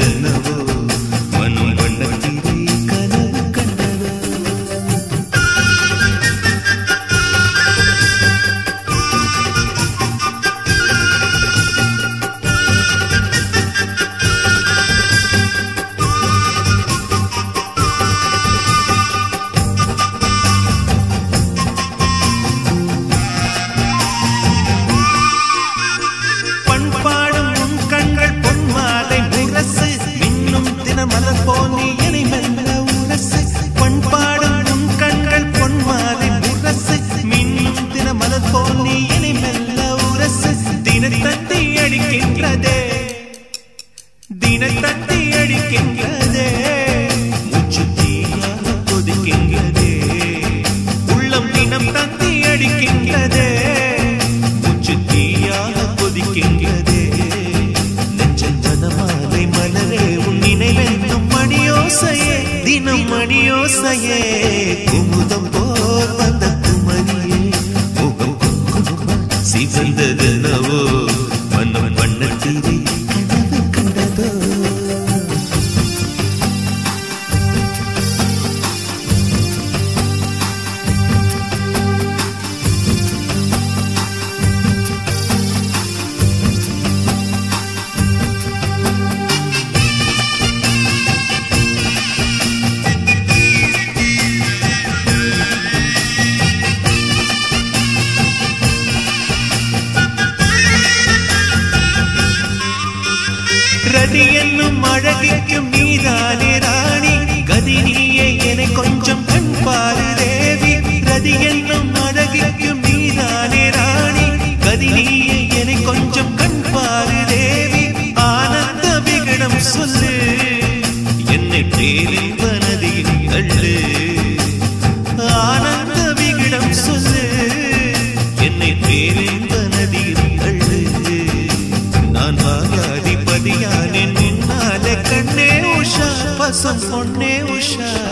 ದಿನವೋ தினத்தத்தை தினத்தட்டி அடிக்கின்றதே. தினத்தட்டி அடிக்கின்றதே. மூச்சு தீயாக கொதிக்கின்றதே. உள்ளம் தினம் தத்தி அடிக்கின்றதே. மூச்சு தீயாக கொதிக்கின்றதே. நெஞ்சந்தனமாலை மலரே உன் நினைவென்னும் மணியோசையே தினம் மணியோசையே குமுத ரதி என்னும் அழகிக்கும் நீதானே ராணி. கதி நீயே என கொஞ்சம் கண் பாரு தேவி. ரதி என்னும் அழகிக்கும் நீதானே ராணி. கதி நீயே என கொஞ்சம் கண் பாரு தேவி. ஆனந்த விகடம் சொல்லு. என்னை தேரில் வனதியில் தள்ளு ஆனந்த விகடம் சொல்லு. Some for ușa